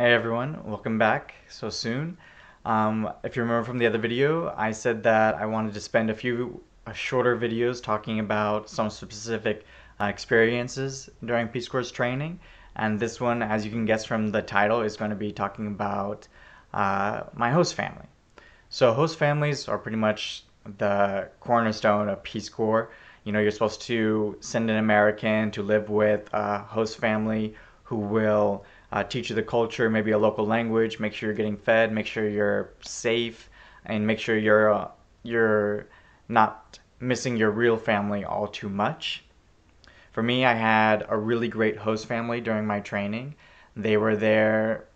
Hey everyone, welcome back so soon. Um, if you remember from the other video, I said that I wanted to spend a few uh, shorter videos talking about some specific uh, experiences during Peace Corps training. And this one, as you can guess from the title, is going to be talking about uh, my host family. So host families are pretty much the cornerstone of Peace Corps. You know, you're supposed to send an American to live with a host family who will uh, teach you the culture, maybe a local language, make sure you're getting fed, make sure you're safe, and make sure you're uh, you're not missing your real family all too much. For me, I had a really great host family during my training. They were there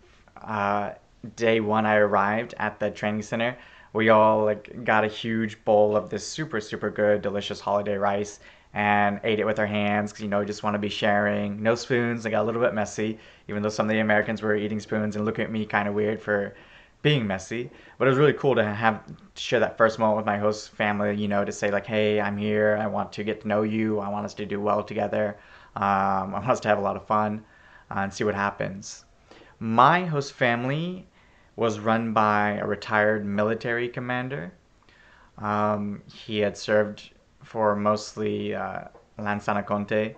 uh, day one. I arrived at the training center. We all like got a huge bowl of this super super good delicious holiday rice and ate it with our hands because you know we just want to be sharing. No spoons. It got a little bit messy, even though some of the Americans were eating spoons and looking at me kind of weird for being messy. But it was really cool to have to share that first moment with my host family. You know, to say like, "Hey, I'm here. I want to get to know you. I want us to do well together. Um, I want us to have a lot of fun uh, and see what happens." My host family was run by a retired military commander. Um, he had served for mostly uh, Lansana Conte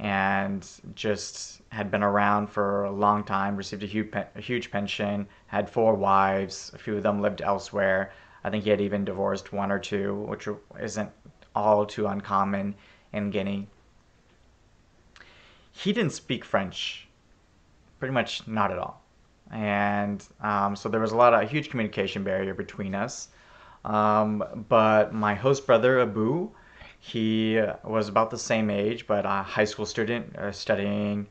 and just had been around for a long time, received a huge, a huge pension, had four wives, a few of them lived elsewhere. I think he had even divorced one or two, which isn't all too uncommon in Guinea. He didn't speak French, pretty much not at all. And um, so there was a lot of a huge communication barrier between us. Um, but my host brother, Abu, he was about the same age, but a high school student uh, studying,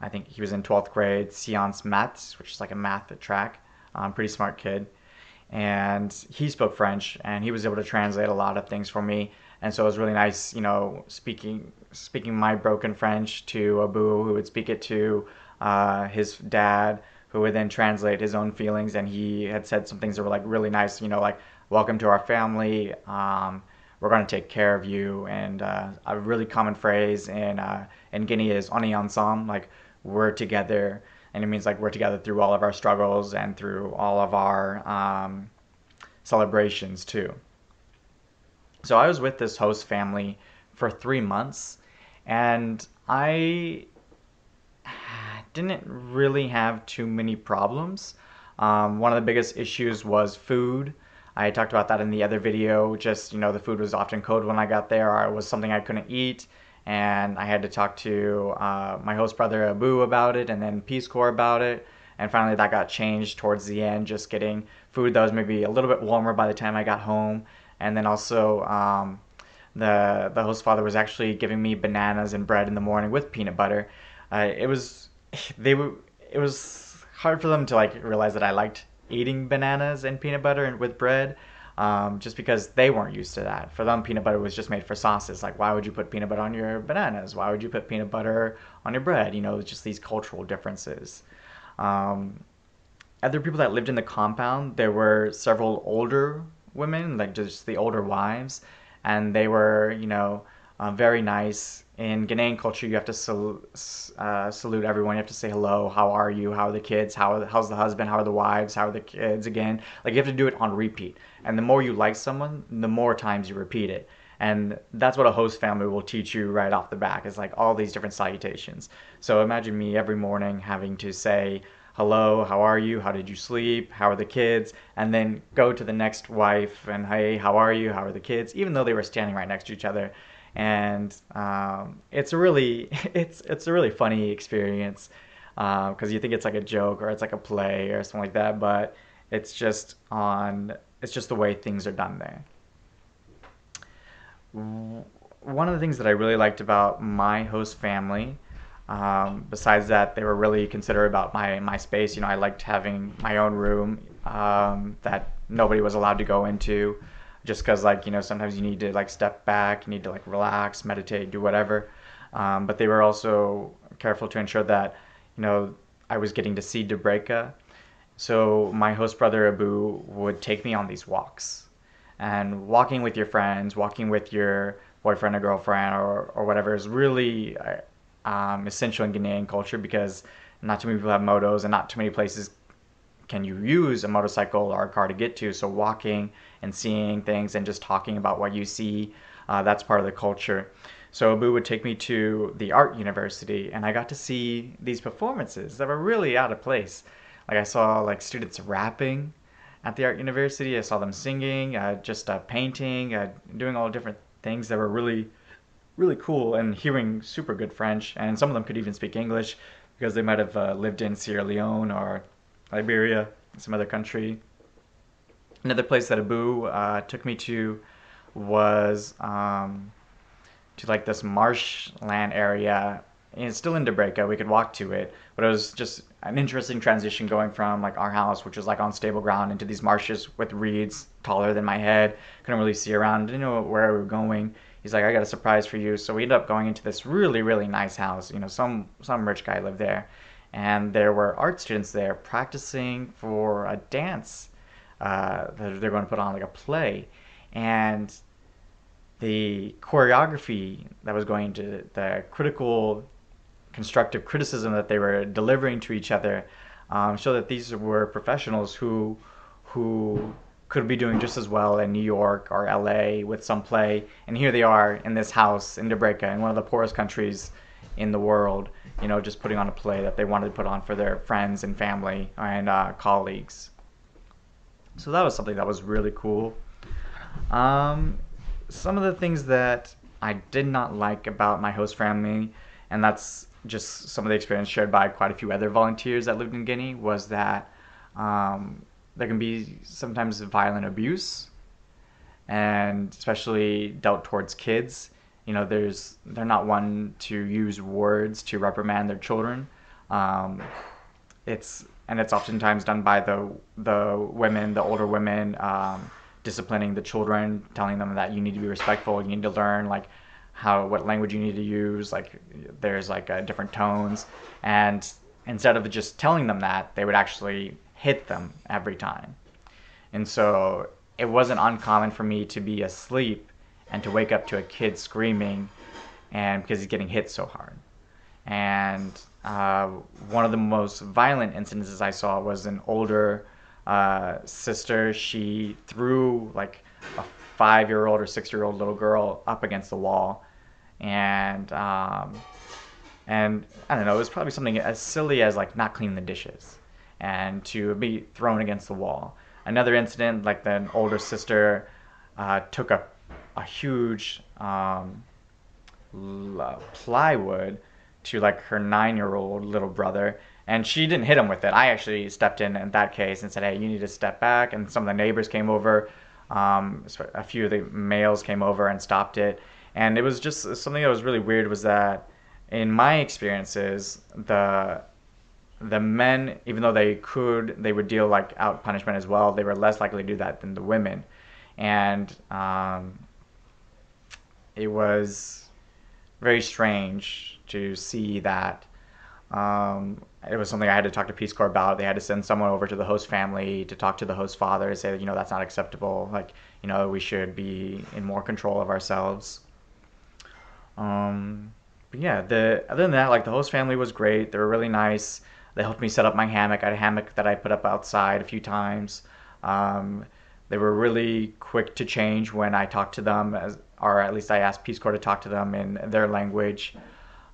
I think he was in 12th grade, Science Maths, which is like a math track. Um, pretty smart kid. And he spoke French, and he was able to translate a lot of things for me. And so it was really nice, you know, speaking speaking my broken French to Abu, who would speak it to uh, his dad, who would then translate his own feelings. And he had said some things that were like really nice, you know, like "Welcome to our family." Um, we're going to take care of you. And uh, a really common phrase in uh, in Guinea is "oni ensemble," like we're together, and it means like we're together through all of our struggles and through all of our um, celebrations too. So I was with this host family for three months, and I didn't really have too many problems. Um, one of the biggest issues was food. I talked about that in the other video. Just, you know, the food was often cold when I got there or it was something I couldn't eat. And I had to talk to uh, my host brother Abu about it and then Peace Corps about it. And finally, that got changed towards the end, just getting food that was maybe a little bit warmer by the time I got home. And then also, um, the, the host father was actually giving me bananas and bread in the morning with peanut butter. Uh, it was, they were, it was hard for them to like realize that I liked eating bananas and peanut butter and with bread um, just because they weren't used to that. For them, peanut butter was just made for sauces. Like, why would you put peanut butter on your bananas? Why would you put peanut butter on your bread? You know, just these cultural differences. Um, other people that lived in the compound, there were several older women, like just the older wives, and they were, you know, uh, very nice in Ghanaian culture, you have to sal- uh, salute everyone. You have to say hello. How are you? How are the kids? How how's the husband? How are the wives? How are the kids? Again, like you have to do it on repeat. And the more you like someone, the more times you repeat it. And that's what a host family will teach you right off the back. Is like all these different salutations. So imagine me every morning having to say hello, how are you? How did you sleep? How are the kids? And then go to the next wife and hey, how are you? How are the kids? Even though they were standing right next to each other and um, it's a really it's it's a really funny experience because uh, you think it's like a joke or it's like a play or something like that, but it's just on it's just the way things are done there. One of the things that I really liked about my host family, um, besides that, they were really considerate about my my space. You know, I liked having my own room um, that nobody was allowed to go into just because like you know sometimes you need to like step back you need to like relax meditate do whatever um, but they were also careful to ensure that you know i was getting to see Dubreka so my host brother abu would take me on these walks and walking with your friends walking with your boyfriend or girlfriend or, or whatever is really uh, um, essential in ghanaian culture because not too many people have motos, and not too many places can you use a motorcycle or a car to get to. So walking and seeing things and just talking about what you see, uh, that's part of the culture. So Abu would take me to the art university, and I got to see these performances that were really out of place. Like I saw like students rapping at the art university. I saw them singing, uh, just uh, painting, uh, doing all different things that were really, really cool, and hearing super good French. And some of them could even speak English because they might have uh, lived in Sierra Leone or Liberia, some other country. Another place that Abu uh, took me to was um, to like this marshland area. And it's still in Dubreka. We could walk to it, but it was just an interesting transition going from like our house, which was like on stable ground, into these marshes with reeds taller than my head. Couldn't really see around. Didn't know where we were going. He's like, I got a surprise for you. So we ended up going into this really, really nice house. You know, some some rich guy lived there, and there were art students there practicing for a dance uh, they're going to put on like a play, and the choreography that was going to the critical constructive criticism that they were delivering to each other um, show that these were professionals who who could be doing just as well in New York or LA with some play, and here they are in this house in Dubreka, in one of the poorest countries in the world, you know, just putting on a play that they wanted to put on for their friends and family and uh, colleagues. So that was something that was really cool. Um, some of the things that I did not like about my host family, and that's just some of the experience shared by quite a few other volunteers that lived in Guinea, was that um, there can be sometimes violent abuse, and especially dealt towards kids. You know, there's they're not one to use words to reprimand their children. Um, it's and it's oftentimes done by the the women, the older women. Um, disciplining the children, telling them that you need to be respectful, you need to learn like how what language you need to use, like there's like uh, different tones, and instead of just telling them that, they would actually hit them every time, and so it wasn't uncommon for me to be asleep and to wake up to a kid screaming, and because he's getting hit so hard, and uh, one of the most violent incidences I saw was an older uh, sister, she threw like a five year old or six year old little girl up against the wall. And, um, and I don't know, it was probably something as silly as like not cleaning the dishes and to be thrown against the wall. Another incident, like the older sister uh, took a, a huge um, plywood to like her nine year old little brother and she didn't hit him with it. I actually stepped in in that case and said, "Hey, you need to step back." And some of the neighbors came over. Um, a few of the males came over and stopped it. And it was just something that was really weird. Was that in my experiences, the the men, even though they could, they would deal like out punishment as well. They were less likely to do that than the women, and um, it was very strange to see that. Um, it was something I had to talk to Peace Corps about. They had to send someone over to the host family to talk to the host father and say, you know, that's not acceptable. Like, you know, we should be in more control of ourselves. Um, but yeah, the other than that, like the host family was great. They were really nice. They helped me set up my hammock. I had a hammock that I put up outside a few times. Um, they were really quick to change when I talked to them, as, or at least I asked Peace Corps to talk to them in their language.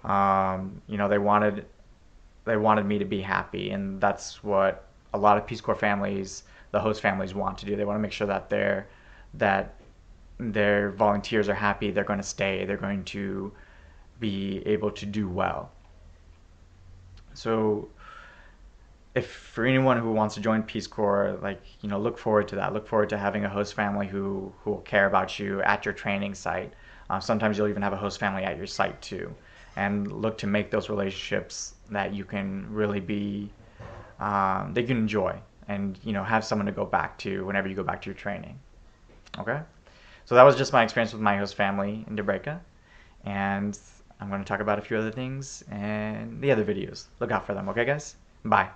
Um, you know, they wanted they wanted me to be happy, and that's what a lot of Peace Corps families, the host families, want to do. They want to make sure that their that their volunteers are happy. They're going to stay. They're going to be able to do well. So, if for anyone who wants to join Peace Corps, like you know, look forward to that. Look forward to having a host family who who will care about you at your training site. Uh, sometimes you'll even have a host family at your site too. And look to make those relationships that you can really be um, you can enjoy and you know have someone to go back to whenever you go back to your training. Okay? So that was just my experience with my host family in Dubreka and I'm going to talk about a few other things and the other videos. Look out for them okay guys? Bye